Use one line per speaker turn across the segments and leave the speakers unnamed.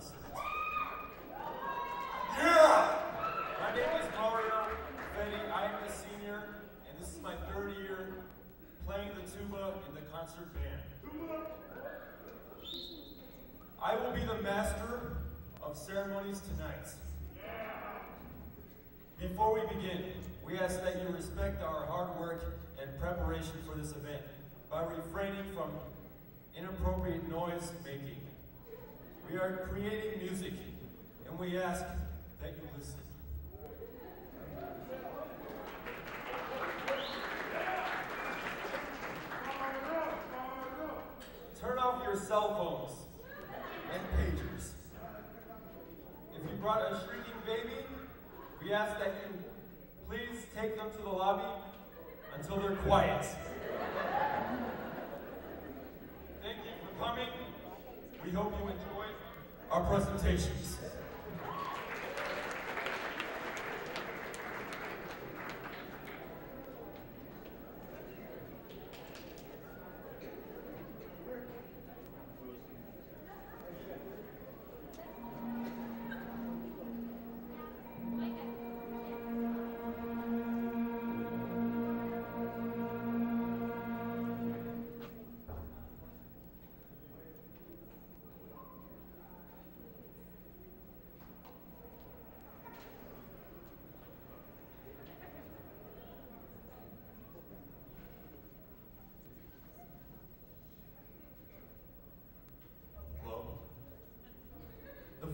Ceremonies. Yeah! My name is Mario Fetti. I am a senior, and this is my third year playing the tuba in the concert band. I will be the master of ceremonies tonight. Before we begin, we ask that you respect our hard work and preparation for this event by refraining from inappropriate noise making. We are creating music, and we ask that you listen. Turn off your cell phones and pagers. If you brought a shrieking baby, we ask that you please take them to the lobby until they're quiet. Thank you for coming. We hope you enjoy our presentations.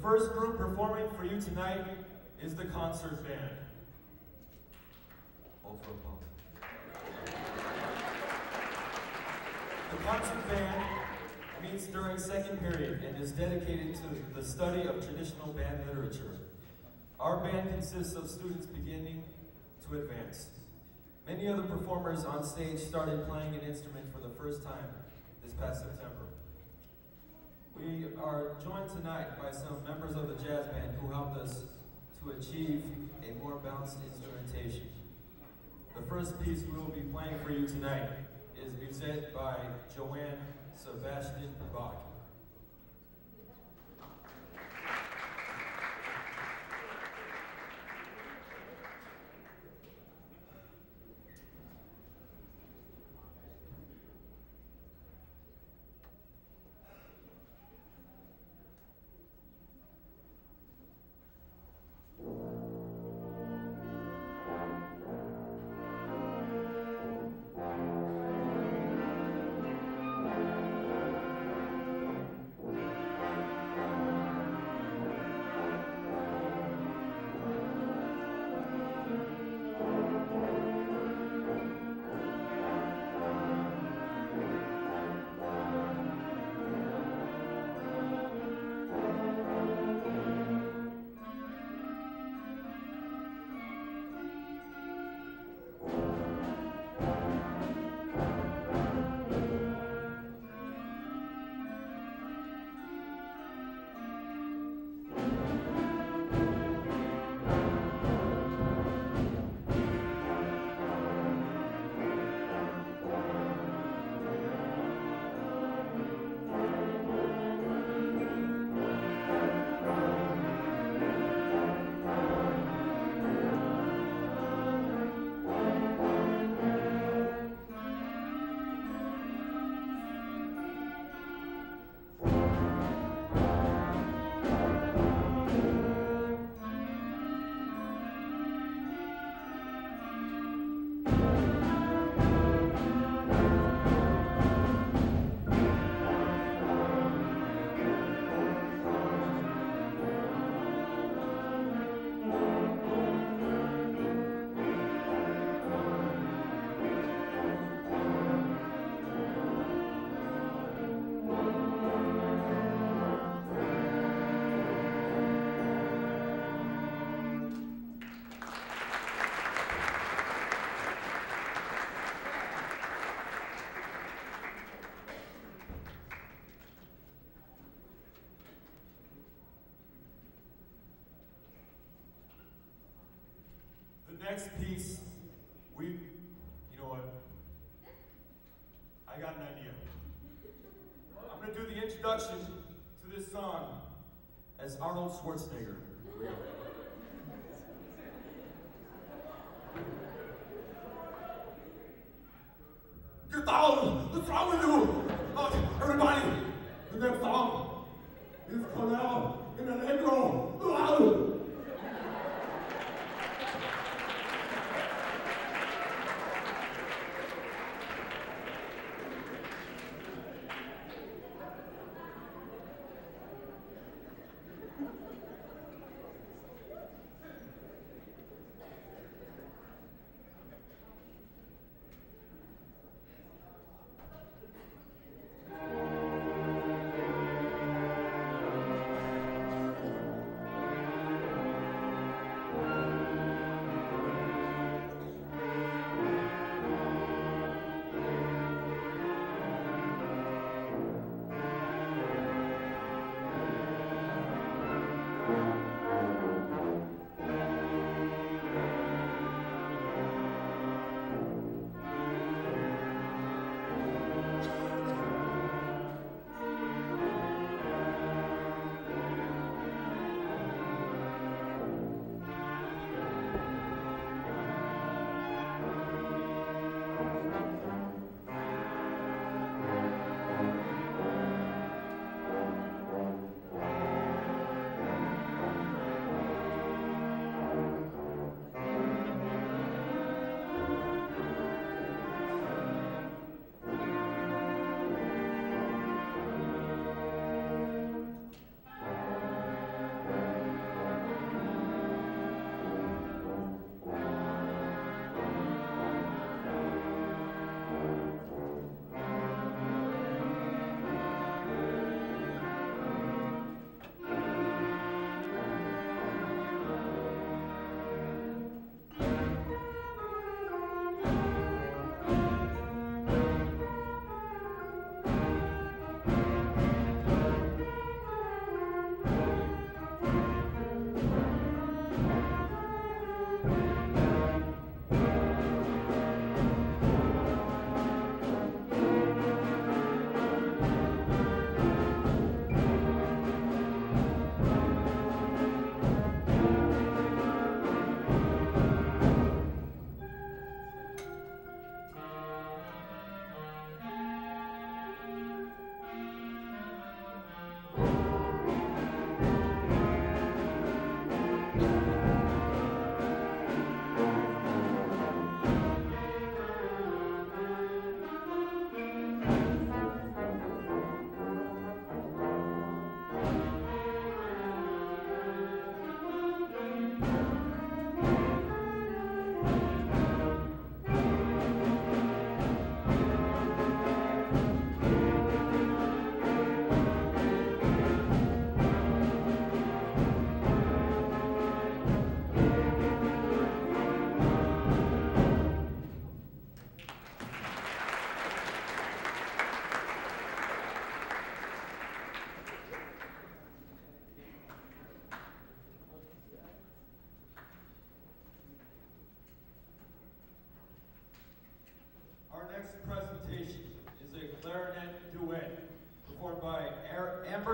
First group performing for you tonight is the concert band. The concert band meets during second period and is dedicated to the study of traditional band literature. Our band consists of students beginning to advance. Many of the performers on stage started playing an instrument for the first time this past September. We are joined tonight by some members of the jazz band who helped us to achieve a more balanced instrumentation. The first piece we will be playing for you tonight is Musette by Johann Sebastian Bach. next piece, we, you know what? I got an idea. I'm going to do the introduction to this song as Arnold Schwarzenegger.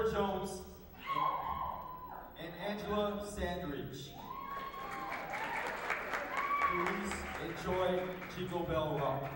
Laura Jones and Angela Sandridge. Please enjoy Jingle Bell Rock.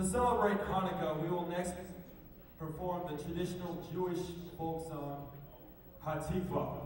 To celebrate Hanukkah, we will next traditional Jewish folk song, um, Hatikva.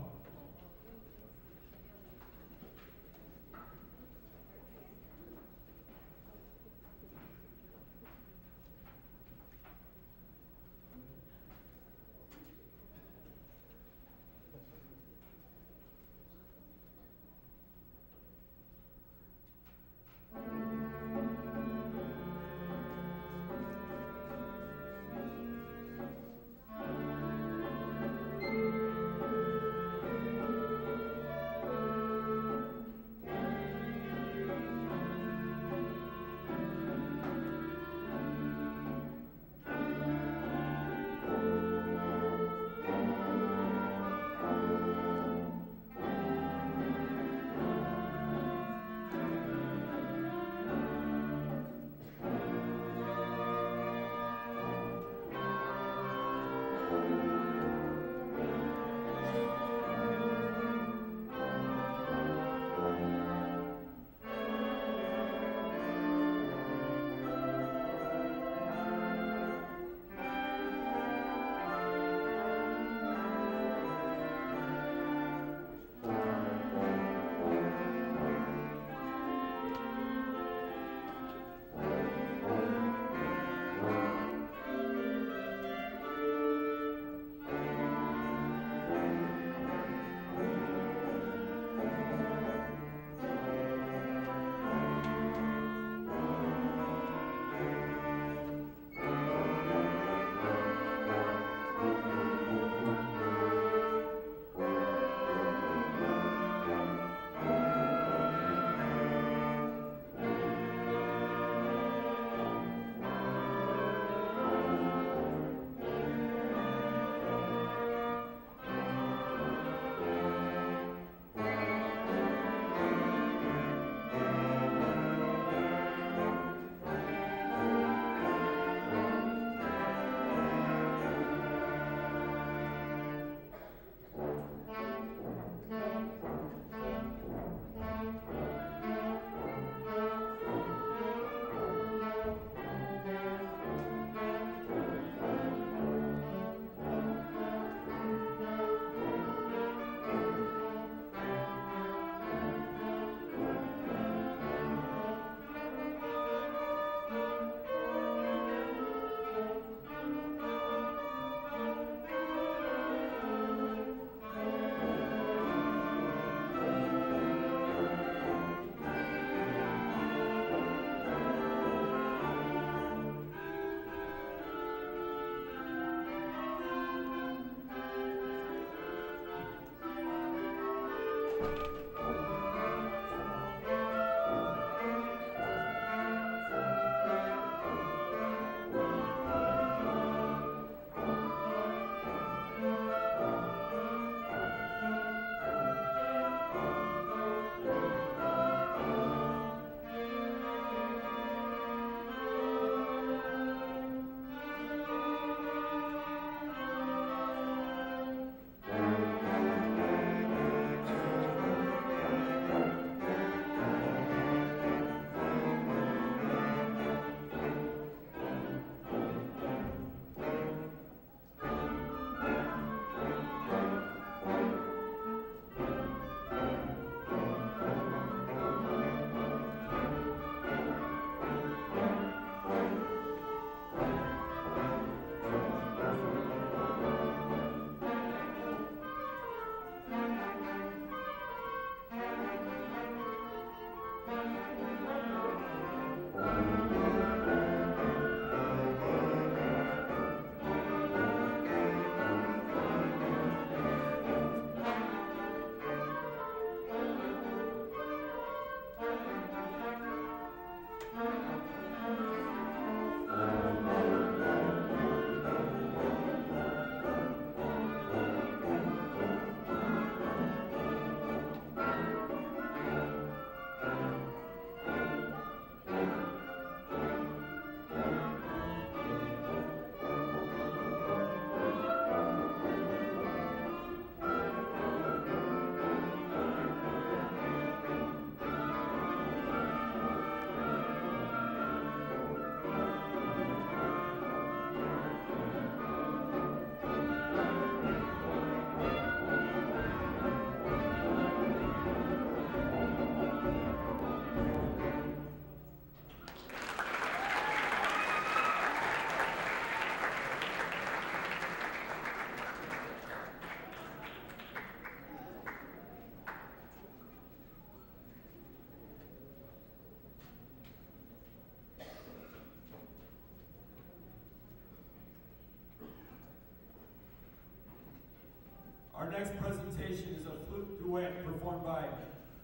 Our next presentation is a flute duet performed by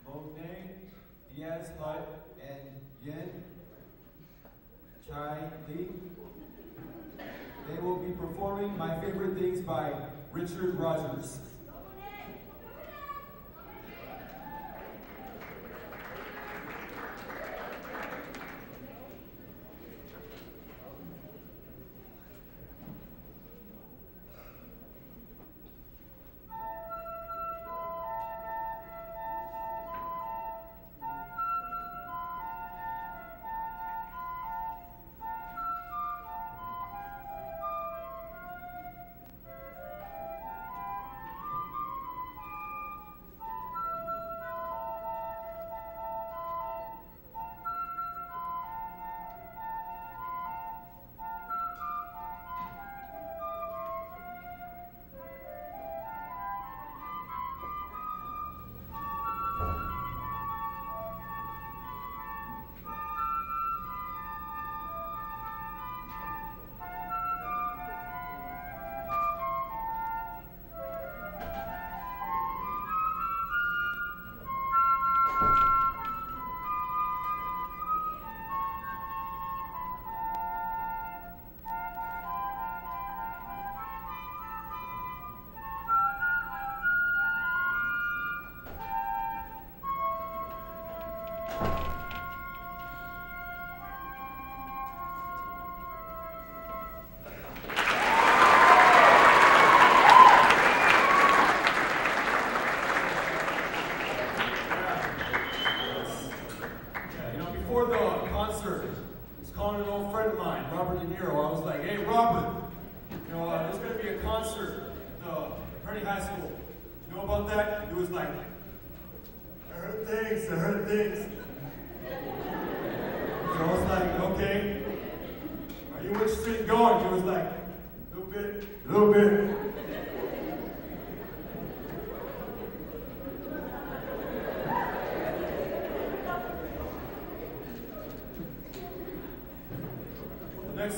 Monet Diaz Light and Yen Chai Lee. They will be performing My Favorite Things by Richard Rodgers.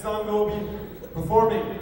Song will be performing.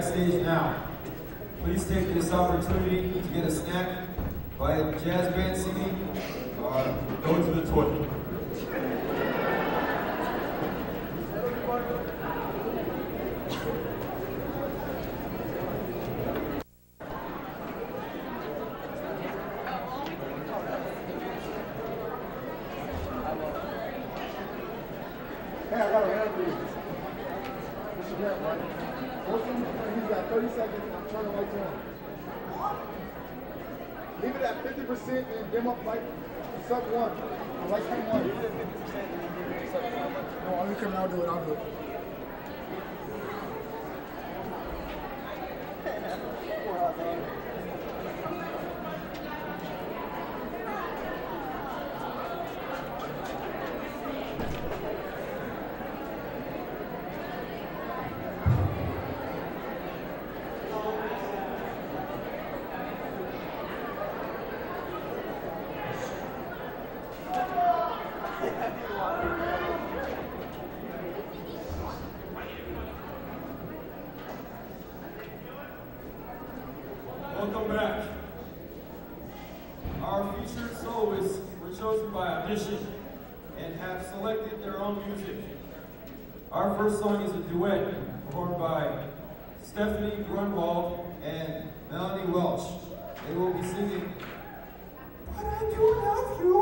Backstage now. Please take this opportunity to get a snack, buy a jazz band CD, or go to the toilet.
Hey, I got a round for you. Mr. Grant, right? Wilson, he's got 30 seconds and I'm turning lights on. Leave it at 50% and dim up light sub one. The lights come on. Leave it at 50% No, I'm coming, I'll do it, I'll do it.
Welcome back. Our featured soloists by audition and have selected their own music. Our first song is a duet performed by Stephanie Grunwald and Melanie Welch. They will be singing, But I Do Love You.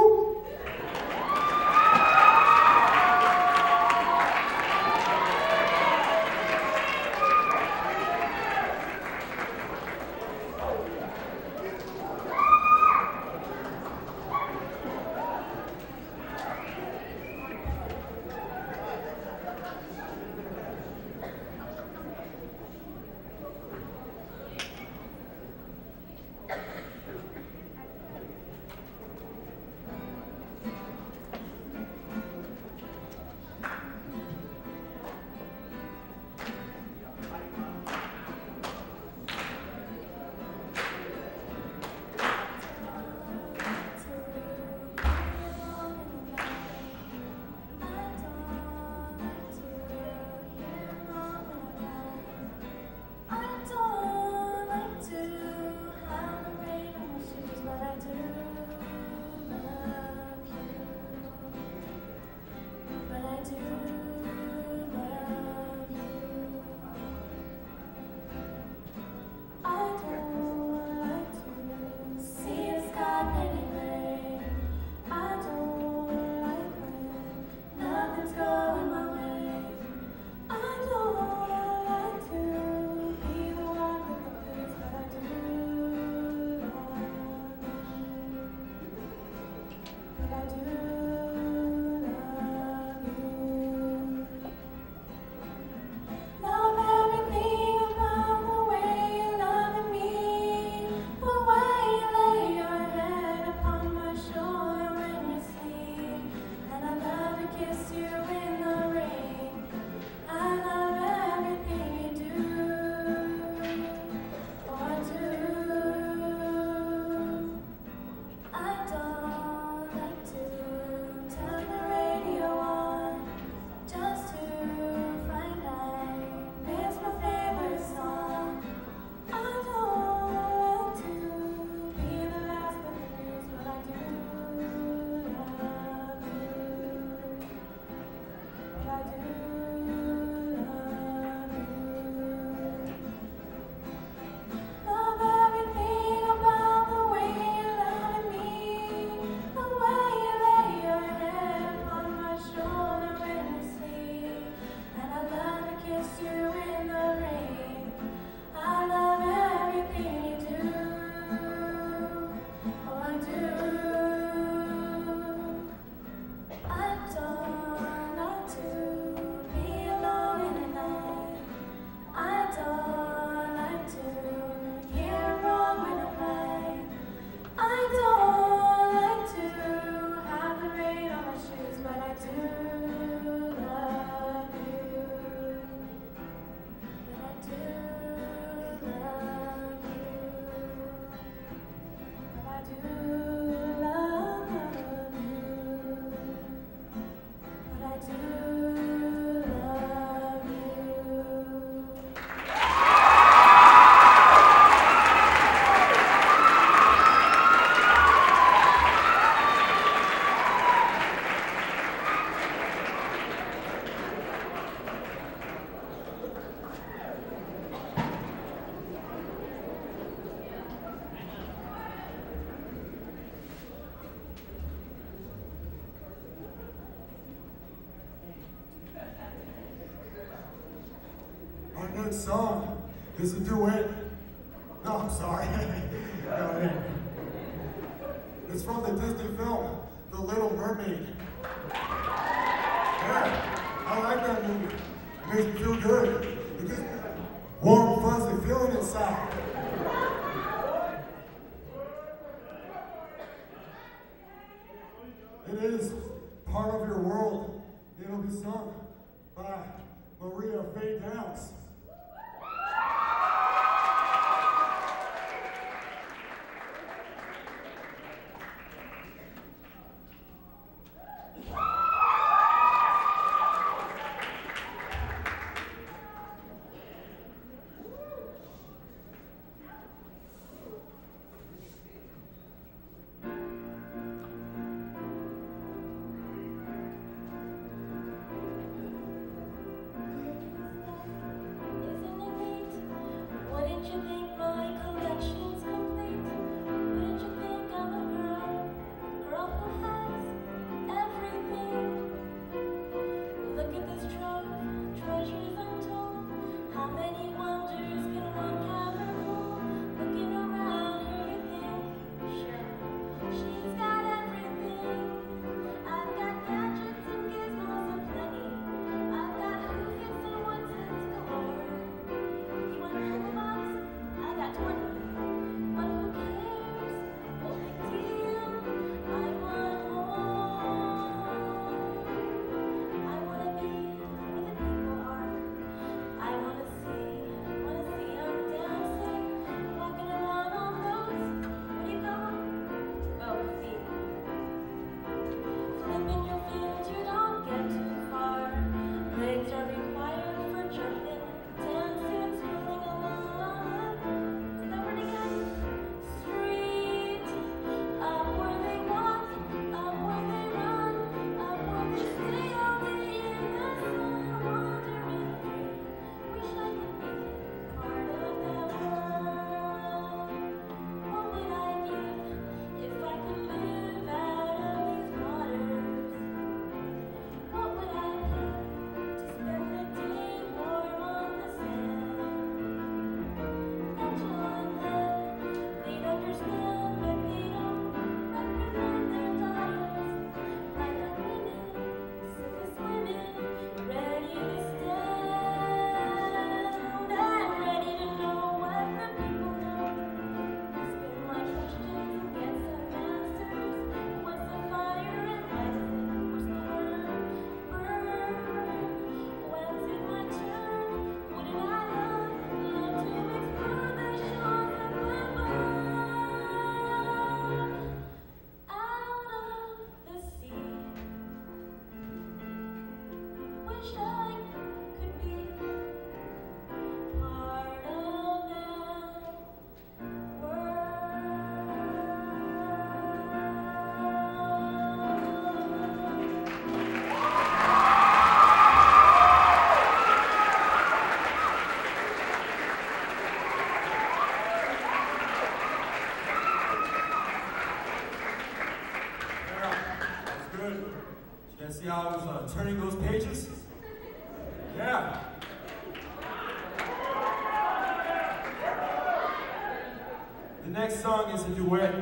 Song is a duet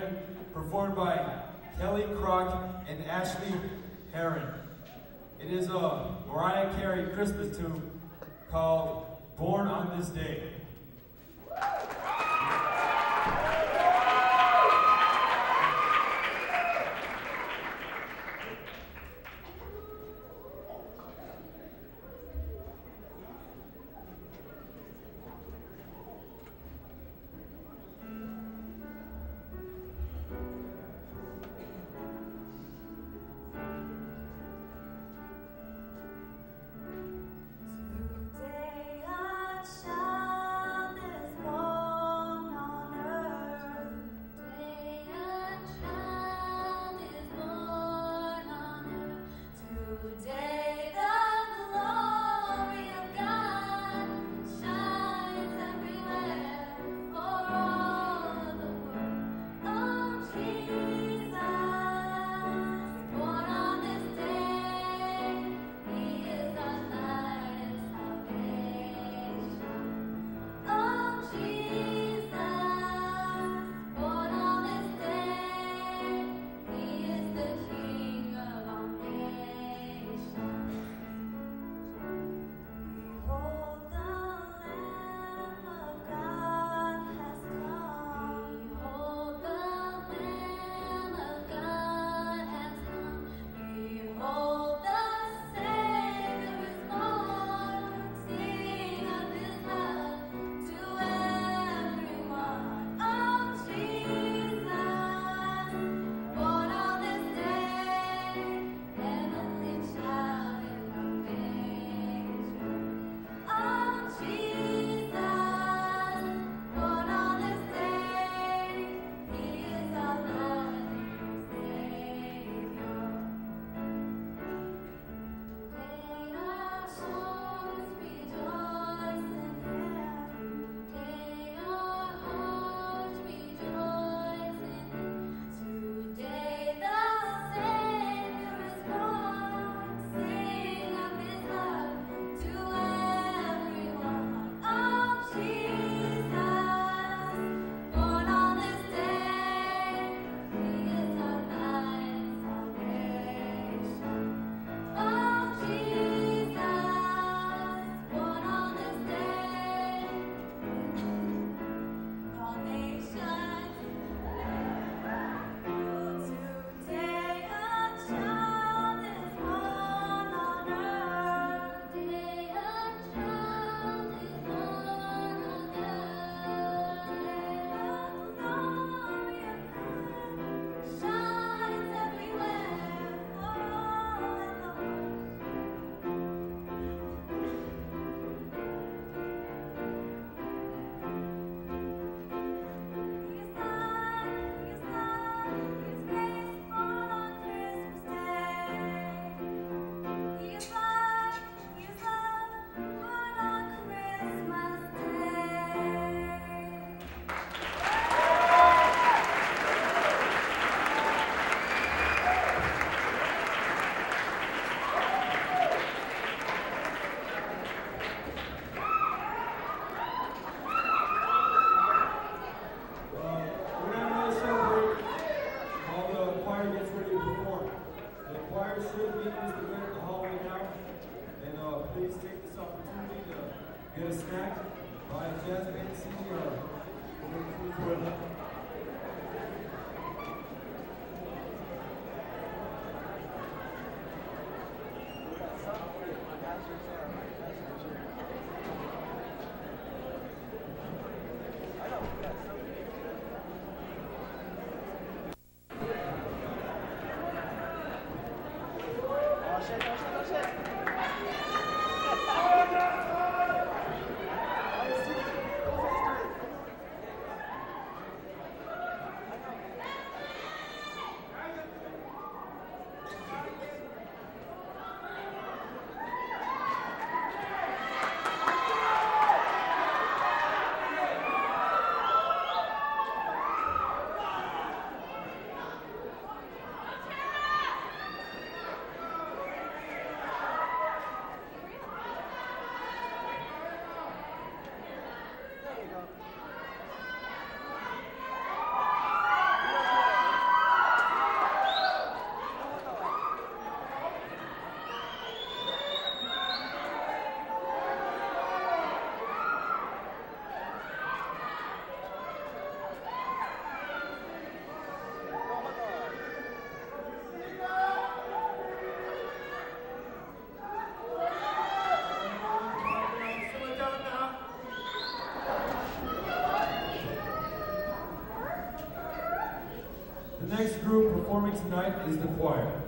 performing tonight is the choir.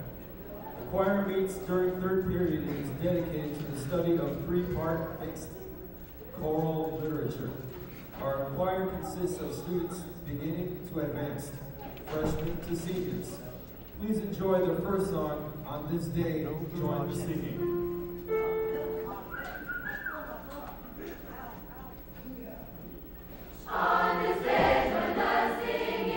The choir meets during third period and is dedicated to the study of three-part mixed choral literature. Our choir consists of students beginning to advanced, freshmen to seniors. Please enjoy their first song, On This Day, Join the Singing. That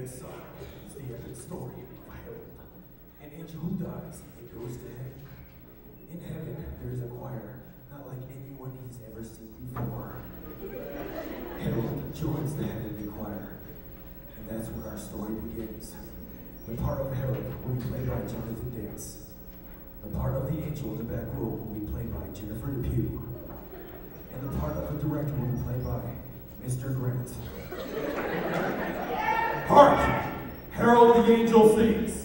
and is the
epic story of Harold, an angel who dies and goes to heaven. In heaven, there is a choir, not like anyone he's ever seen before. Harold joins the heavenly choir, and that's where our story begins. The part of Harold will be played by Jonathan Dance. The part of the angel in the back row will be played by Jennifer Depew. And the part of the director will be played by Mr. Grant. Hark! Herald the angel sings.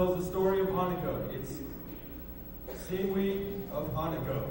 tells the story of Hanukkah. It's
same week of Hanukkah.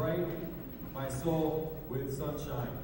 bright my soul with sunshine.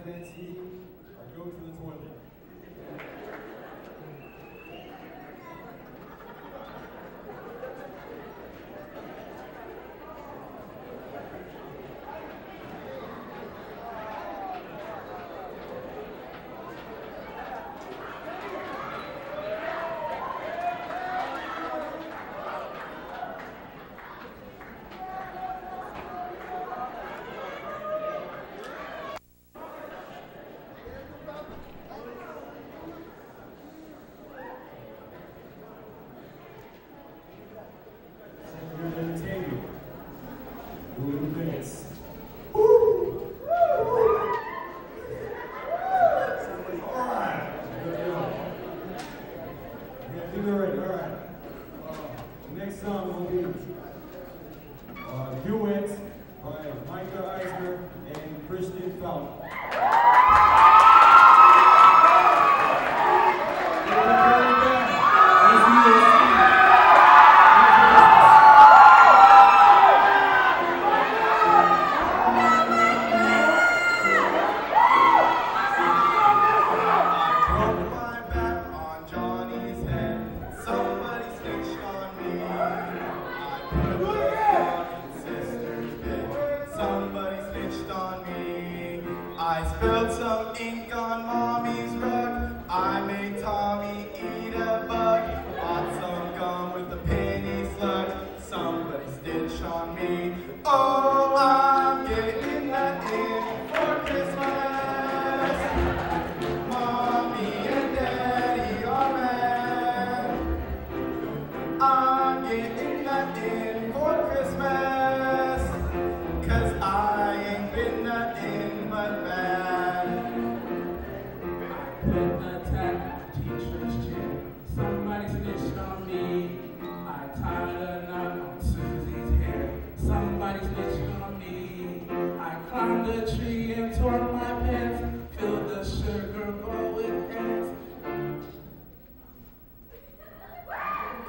I or go to the toilet.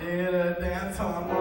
Did a dance on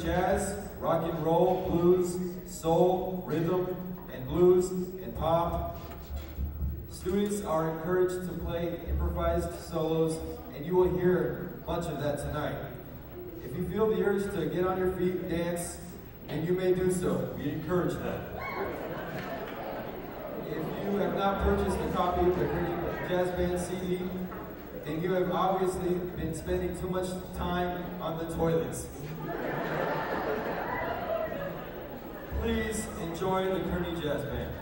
jazz, rock and roll, blues, soul, rhythm, and blues, and pop. Students are encouraged to play improvised solos, and you will hear much of that tonight. If you feel the urge to get on your feet and dance, then you may do so. We encourage that. If you have not purchased a copy of the Jazz Band CD, then you have obviously been spending too much time on the toilets. Please enjoy the Kearny Jazz Band.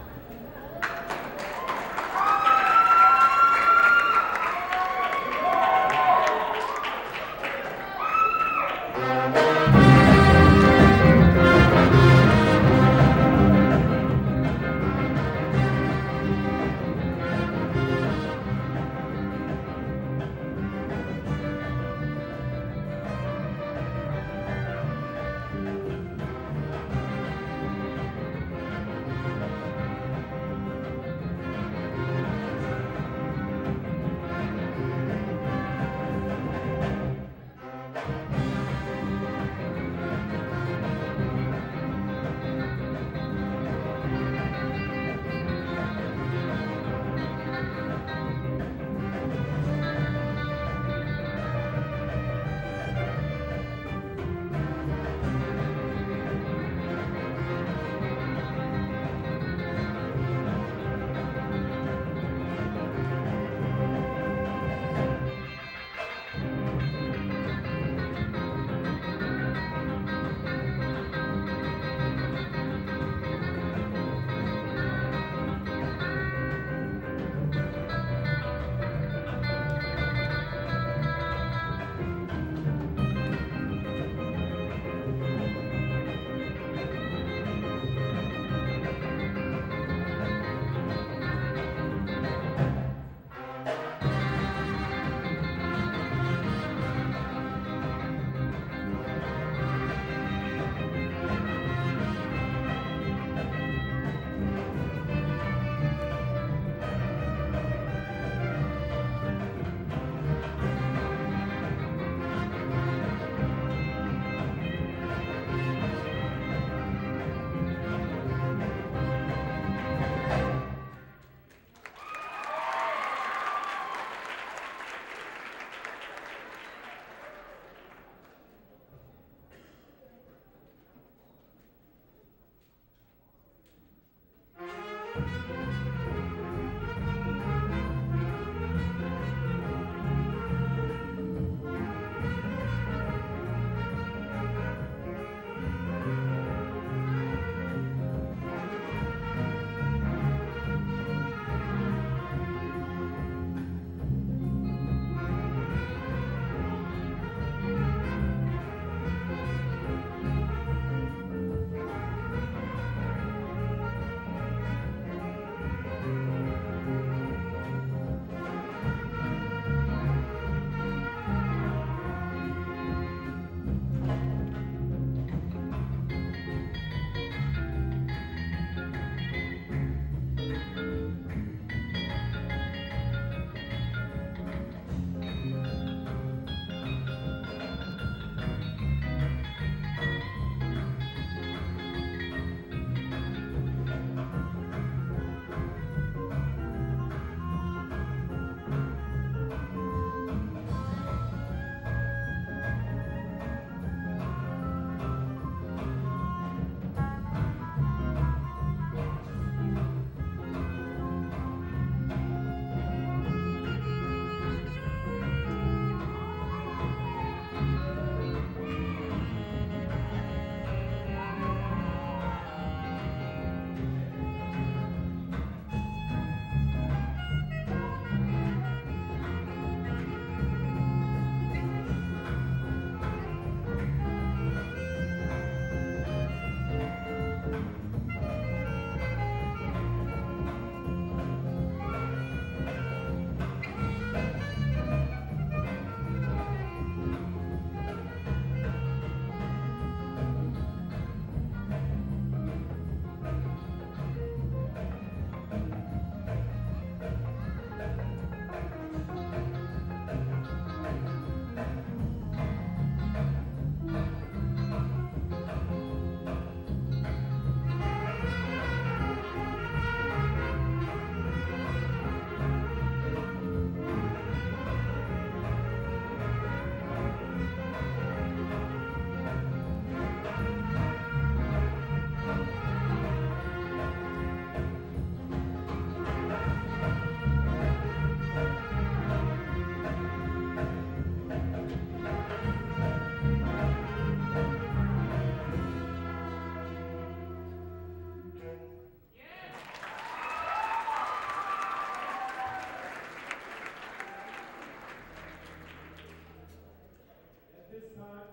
At this time,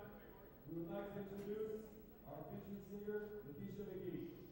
we would like to
introduce our featured singer, Lakeisha McGee.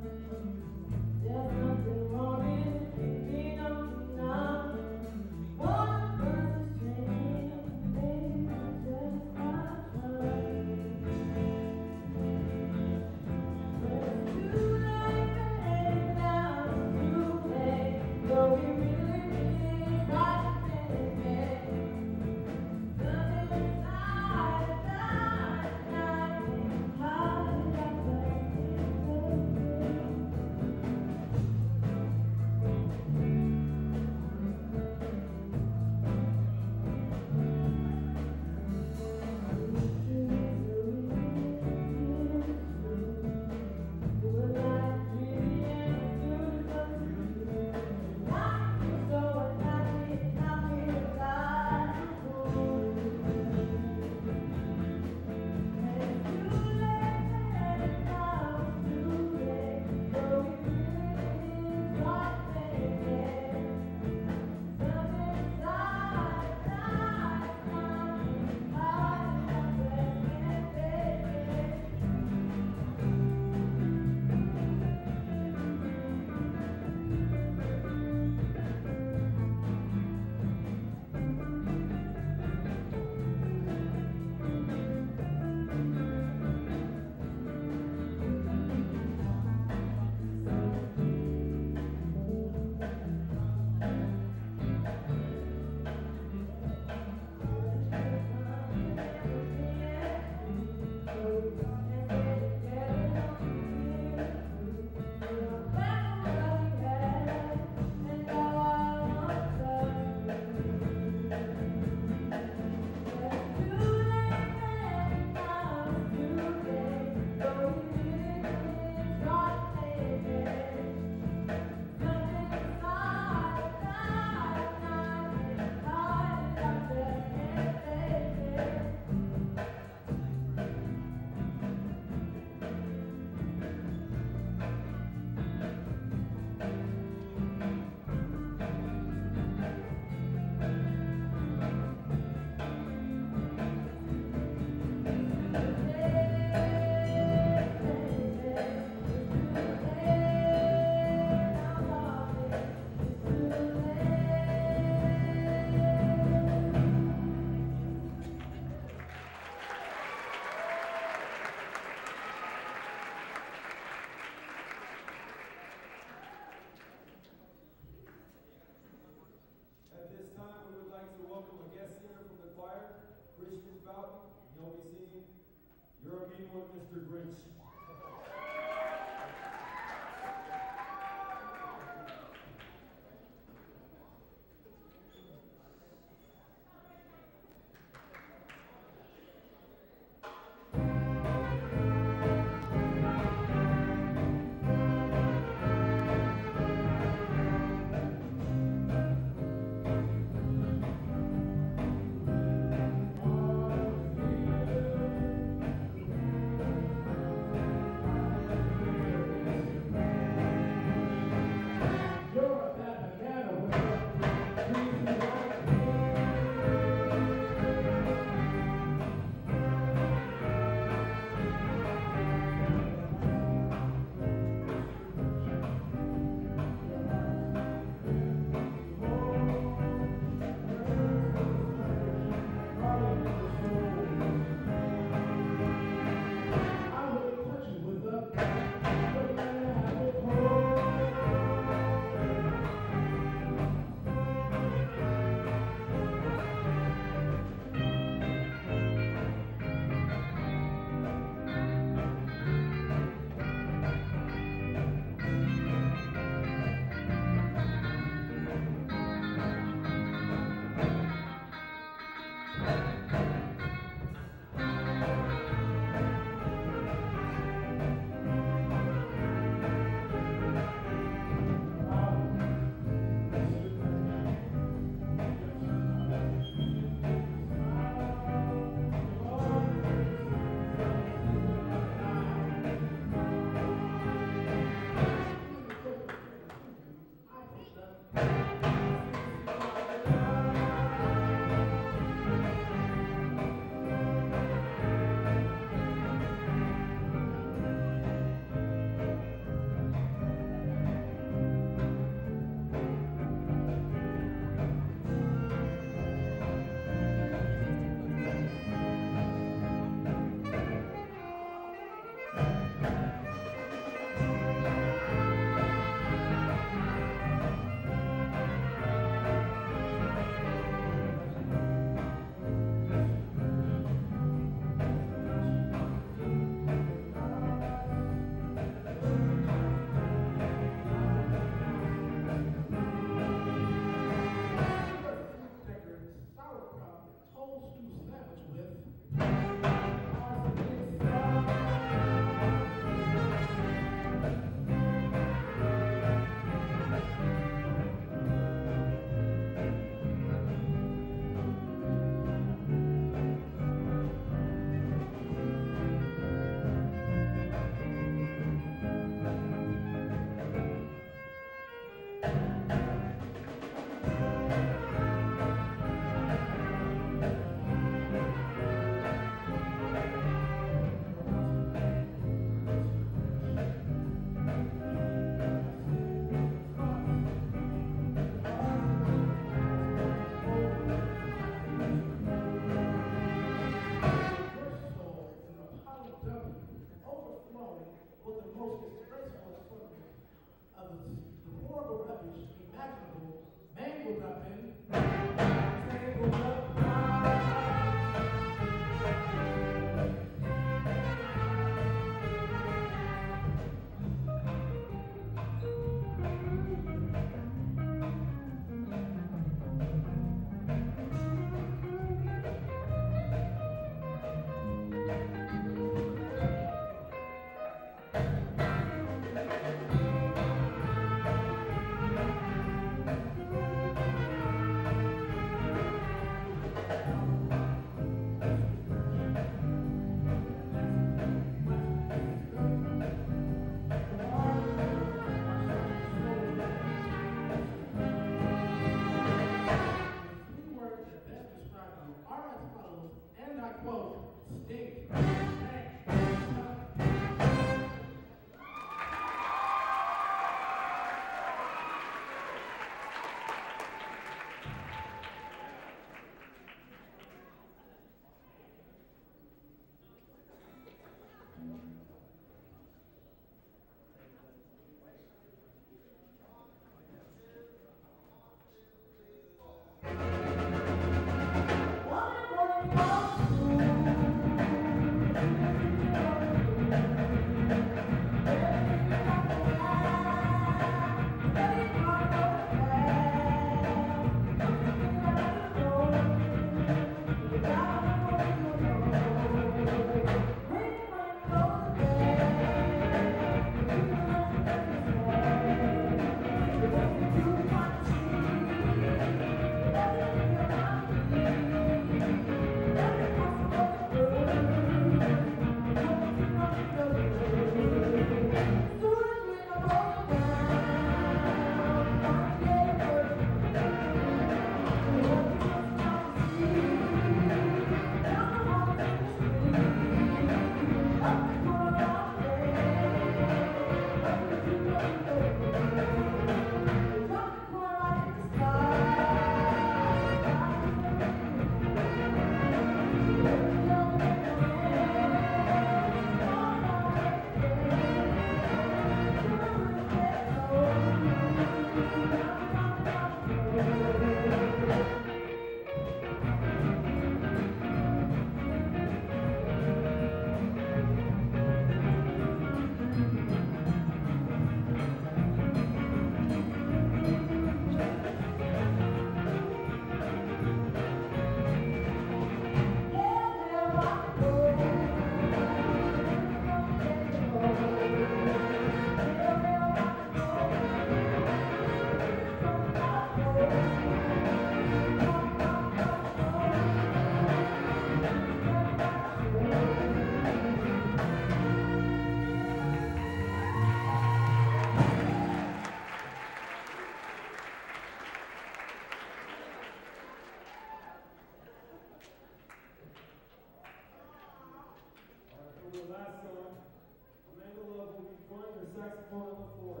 Saxophone on the floor.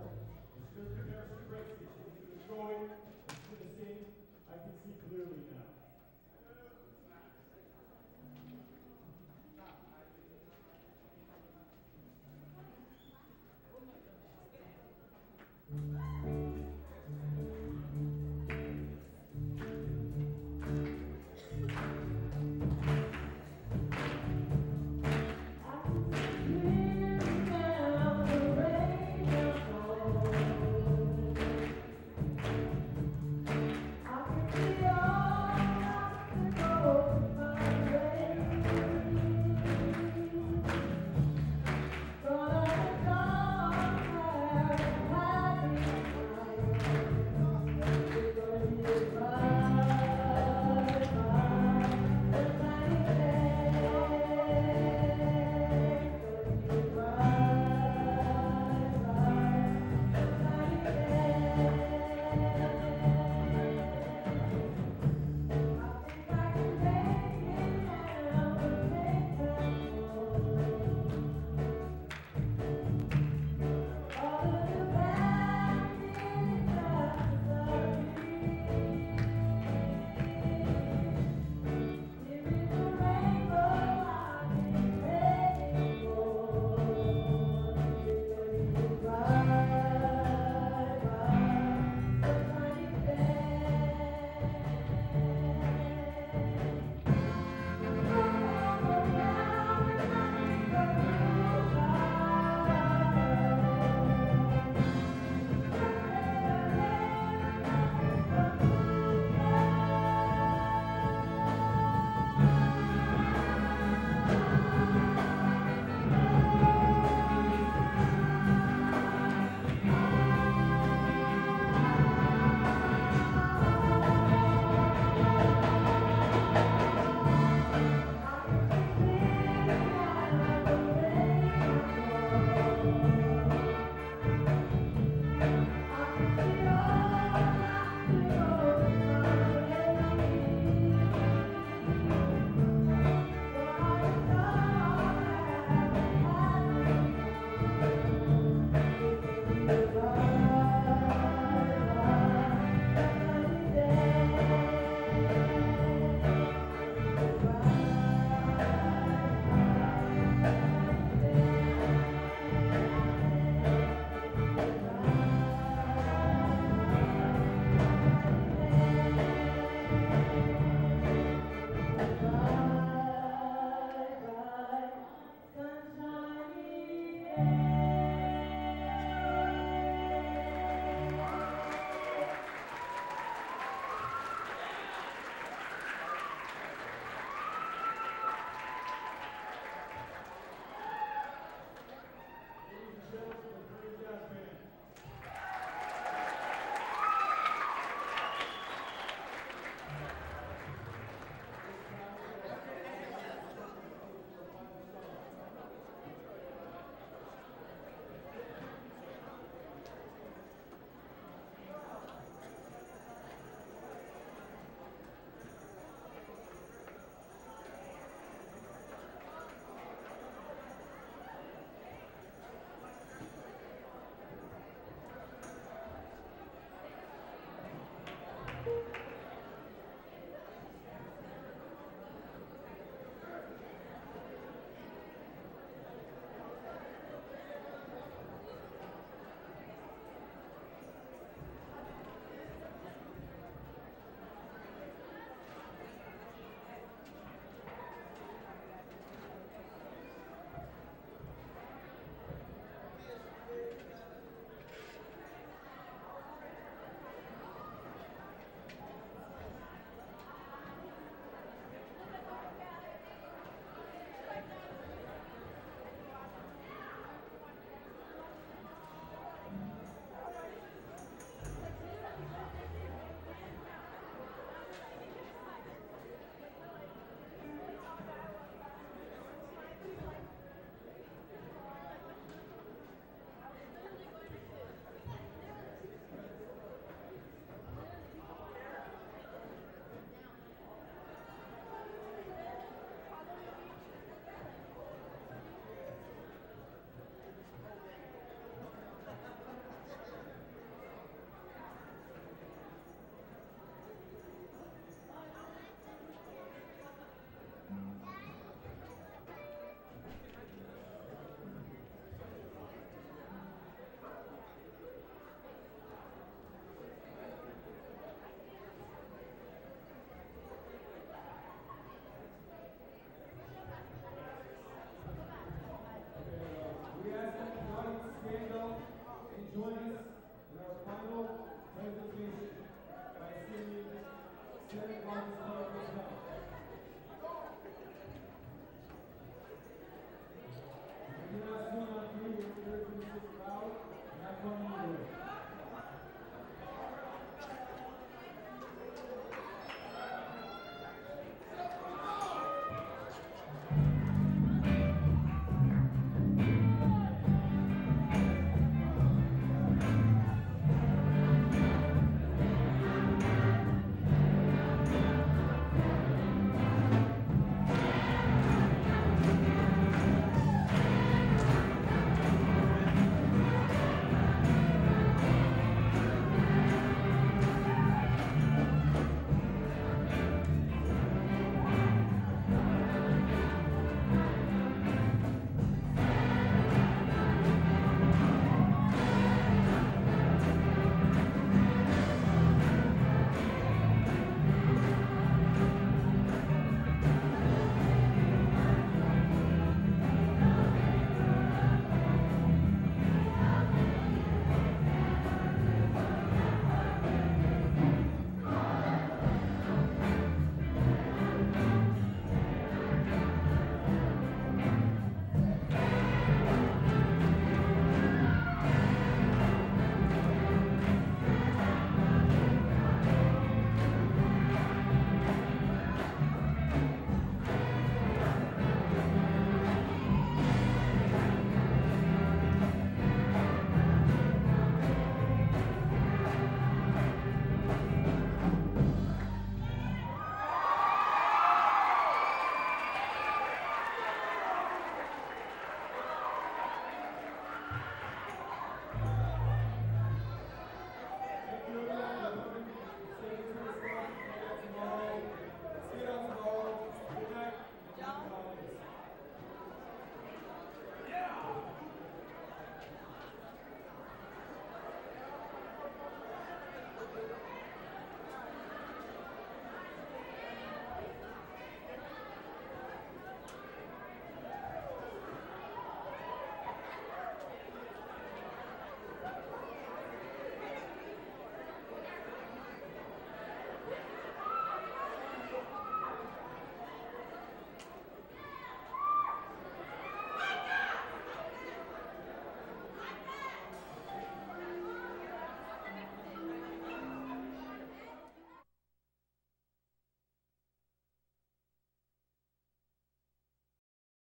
Prepared to. She's going enjoy,